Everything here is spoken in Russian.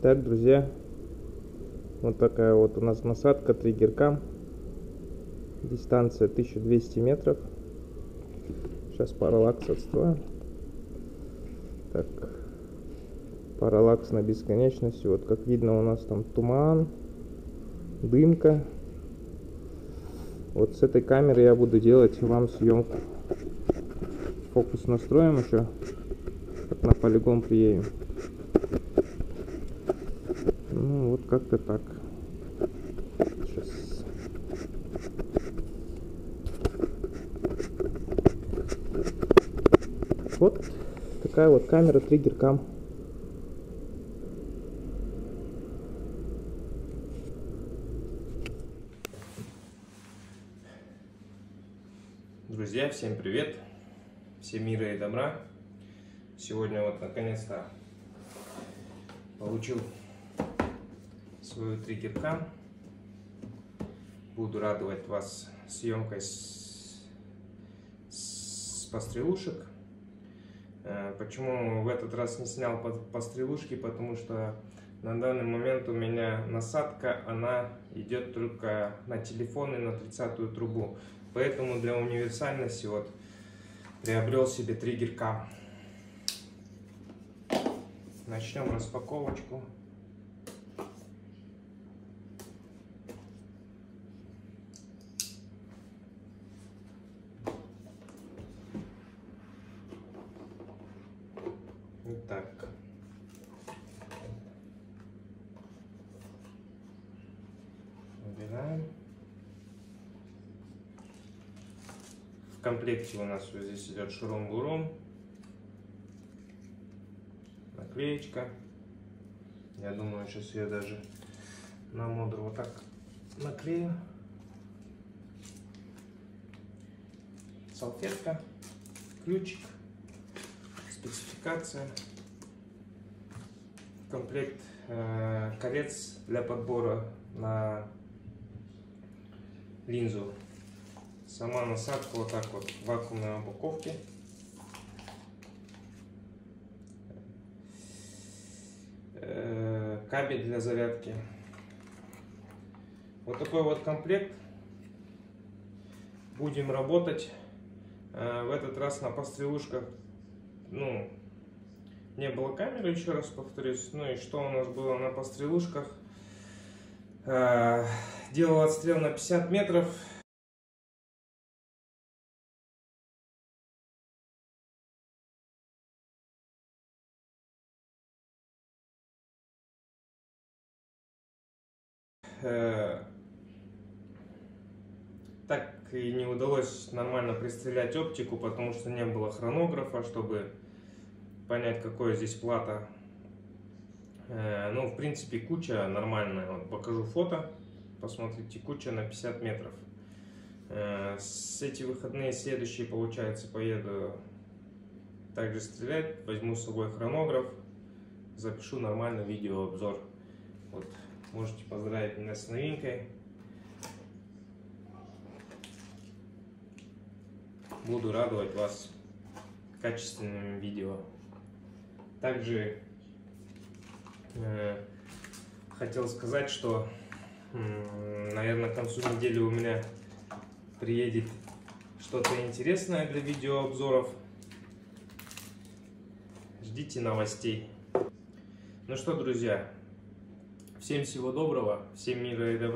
Так, друзья, вот такая вот у нас насадка триггеркам. Дистанция 1200 метров. Сейчас параллакс отстроим. Так, параллакс на бесконечности. Вот как видно у нас там туман, дымка. Вот с этой камеры я буду делать вам съемку. Фокус настроим еще, как на полигон приедем. Ну, вот как-то так. Сейчас. Вот такая вот камера триггер кам. Друзья, всем привет! Всем мира и добра! Сегодня вот наконец-то получил свою триггеркам. Буду радовать вас съемкой с, с пострелушек. Э, почему в этот раз не снял пострелушки? Потому что на данный момент у меня насадка, она идет только на телефон и на 30 трубу. Поэтому для универсальности вот приобрел себе триггер кам. Начнем распаковочку. Итак. Убираем. В комплекте у нас вот здесь идет шурум-бурум. Наклеечка. Я думаю, сейчас я даже на модуль вот так наклею. Салфетка, ключик спецификация. Комплект э, колец для подбора на линзу. Сама насадка вот так вот в вакуумной упаковке. Э, кабель для зарядки. Вот такой вот комплект. Будем работать э, в этот раз на пострелушках ну, не было камеры, еще раз повторюсь. Ну и что у нас было на пострелушках? Э, делал отстрел на 50 метров. Э, так и не удалось нормально пристрелять оптику, потому что не было хронографа, чтобы понять, какое здесь плата. Э, ну, в принципе, куча нормальная. Вот покажу фото. Посмотрите, куча на 50 метров. Э, с эти выходные следующие, получается, поеду также стрелять. Возьму с собой хронограф. Запишу нормальный видеообзор. Вот, можете поздравить меня с новинкой. Буду радовать вас качественными видео. Также э, хотел сказать, что, э, наверное, к концу недели у меня приедет что-то интересное для видеообзоров. Ждите новостей. Ну что, друзья, всем всего доброго, всем мира и добра.